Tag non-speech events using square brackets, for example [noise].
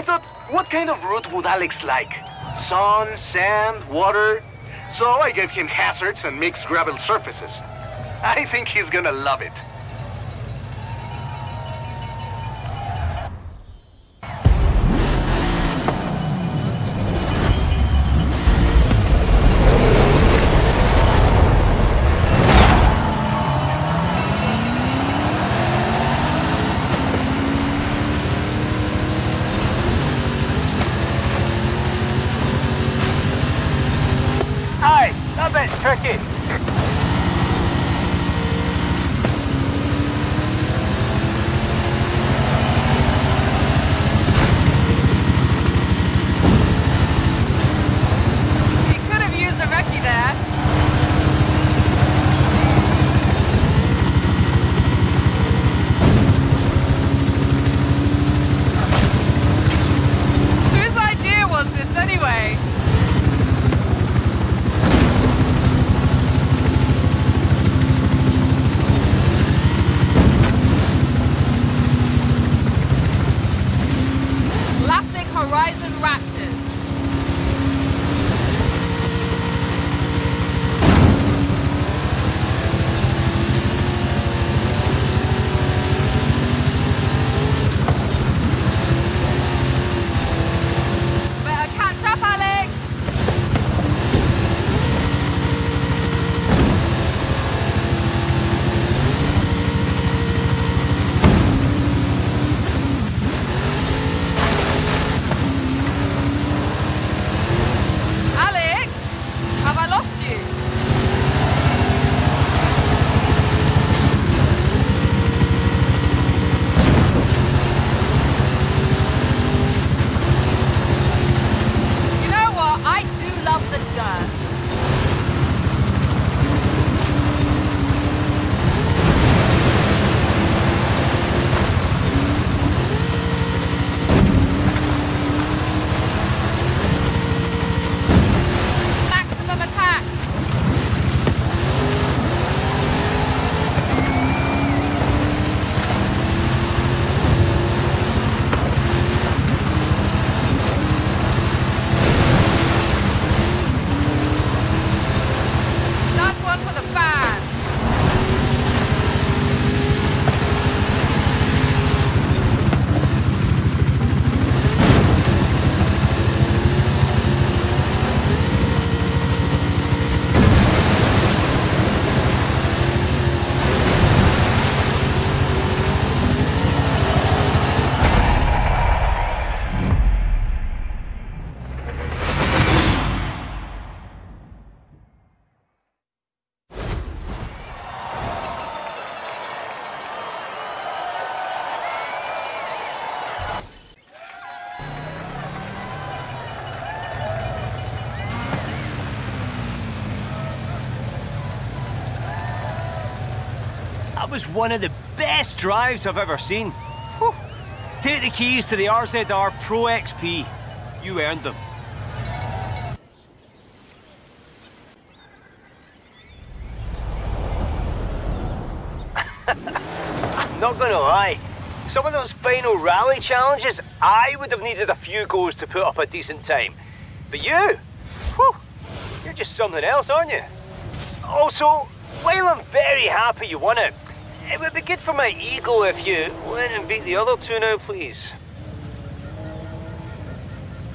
I thought, what kind of route would Alex like? Sun, sand, water? So I gave him hazards and mixed gravel surfaces. I think he's gonna love it. A bit Horizon Raptors. That was one of the best drives I've ever seen. Whew. Take the keys to the RZR Pro XP. You earned them. I'm [laughs] Not gonna lie, some of those final rally challenges, I would have needed a few goes to put up a decent time. But you, whew, you're just something else, aren't you? Also, while I'm very happy you won it, it would be good for my ego if you went and beat the other two now, please.